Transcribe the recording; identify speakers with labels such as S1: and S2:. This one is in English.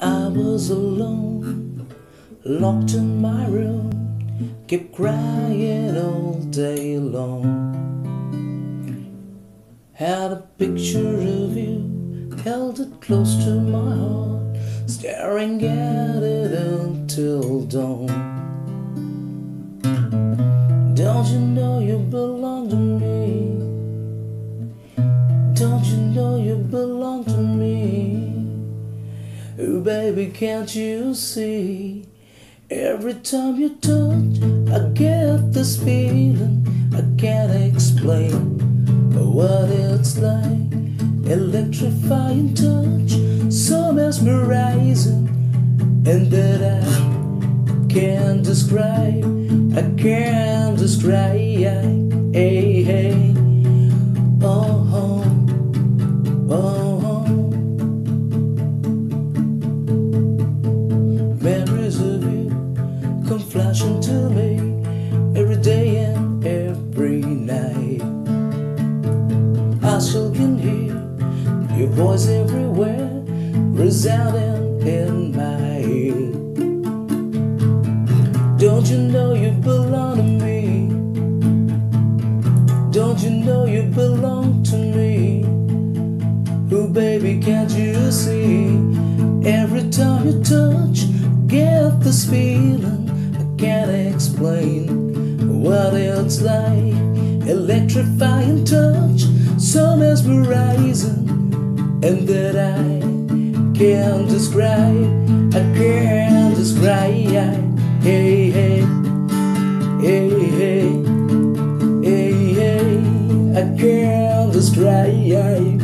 S1: I was alone, locked in my room, kept crying all day long. Had a picture of you, held it close to my heart, staring at it until dawn. Don't you know you belong to me? Don't you know you belong to me? Oh, baby, can't you see? Every time you touch, I get this feeling I can't explain what it's like. Electrifying touch, so mesmerizing, and that I can't describe. I can't describe. Flashing to me every day and every night. I still can hear your voice everywhere, resounding in my ear. Don't you know you belong to me? Don't you know you belong to me? Oh, baby, can't you see? Every time you touch, get this feeling can't explain what it's like. Electrifying touch, so mesmerizing, and that I can't describe. I can't describe. Hey, hey, hey, hey, hey, hey. I can't describe.